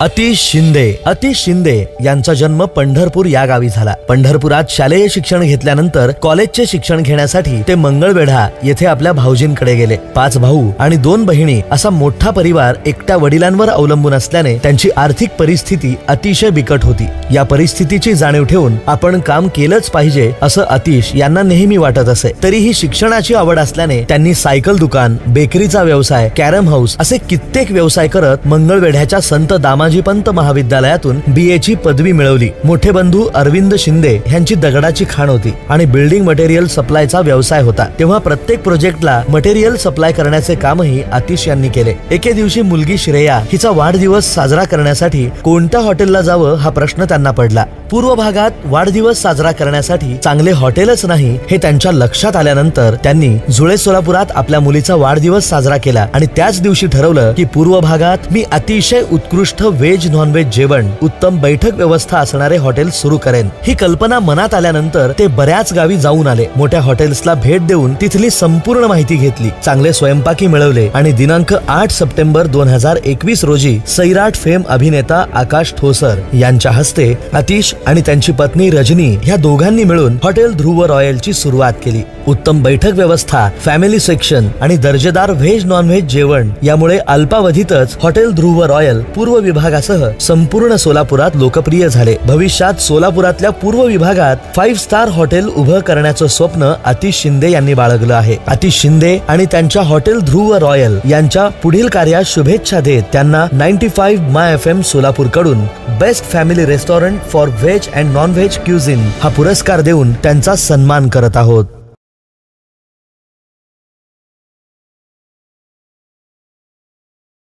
अतिश शिंदे अतिश शिंदे यांचा जन्म पंढरपूर या गावी झाला. पंढरपुरात शालेय शिक्षण घेतल्यानंतर कॉलेजचे शिक्षण घेण्यासाठी ते मंगळवेढा येथे आपल्या भाऊजींकडे गेले. पाच भाऊ आणि दोन बहिणी असा मोठा परिवार एकट्या वडिलांवर अवलंबून असल्याने त्यांची आर्थिक परिस्थिती अतिशय बिकट होती. या परिस्थितीची जाणीव ठेवून आपण काम केलंच पाहिजे असं अतिश यांना नेहमी वाटत असे. तरीही शिक्षणाची आवड असल्याने त्यांनी सायकल दुकान बेकरीचा व्यवसाय कॅरम हाऊस असे कित्येक व्यवसाय करत मंगळवेढ्याच्या संत दामा पंत महाविद्यालयातून बी ए ची पदवी मिळवली. मोठे बंधू अरविंद शिंदे यांची दगडाची खाण होती आणि बिल्डिंग मटेरियल सप्लायचा व्यवसाय होता. तेव्हा प्रत्येक प्रोजेक्टला मटेरियल सप्लाय करण्याचे कामही आतिश यांनी केले. एके दिवशी मुलगी श्रेया हिचा वाढदिवस साजरा करण्यासाठी कोणत्या हॉटेलला जावं हा प्रश्न त्यांना पडला. पूर्व भागात वाढदिवस साजरा करण्यासाठी चांगले हॉटेलच नाही हे त्यांच्या लक्षात आल्यानंतर त्यांनी जुळे सोलापुरात आपल्या मुलीचा वाढदिवस साजरा केला आणि त्याच दिवशी ठरवलं की पूर्व भागात मी अतिशय उत्कृष्ट व्हेज नॉनव्हेज जेवण उत्तम बैठक व्यवस्था असणारे हॉटेल सुरू करेन. ही कल्पना मनात आल्यानंतर ते बऱ्याच गावी जाऊन आले. मोठ्या हॉटेल्सला भेट देऊन तिथली संपूर्ण माहिती घेतली. चांगले स्वयंपाकी मिळवले आणि दिनांक आठ सप्टेंबर दोन हजार एकवीस रोजी सैराट फेम अभिनेता आकाश ठोसर यांच्या हस्ते अतिश आणि त्यांची पत्नी रजनी ह्या दोघांनी मिळून हॉटेल ध्रुव रॉयलची सुरुवात केली. उत्तम बैठक व्यवस्था फॅमिली सेक्शन आणि दर्जेदार व्हेज नॉन व्हेज जेवण यामुळे अल्पावधीतच हॉटेल ध्रुव रॉयल पूर्व विभाग विभागासह संपूर्ण सोलापुरात लोकप्रिय झाले. भविष्यात सोलापुरातल्या पूर्व विभागात फाईव्ह स्टार हॉटेल उभं करण्याचं स्वप्न अतिश शिंदे यांनी बाळगलं आहे. अतिश शिंदे आणि त्यांच्या हॉटेल ध्रुव रॉयल यांच्या पुढील कार्यात शुभेच्छा देत त्यांना ninety five my F M सोलापूरकडून best family restaurant for veg and non veg cuisine हा पुरस्कार देऊन त्यांचा सन्मान करत आहोत.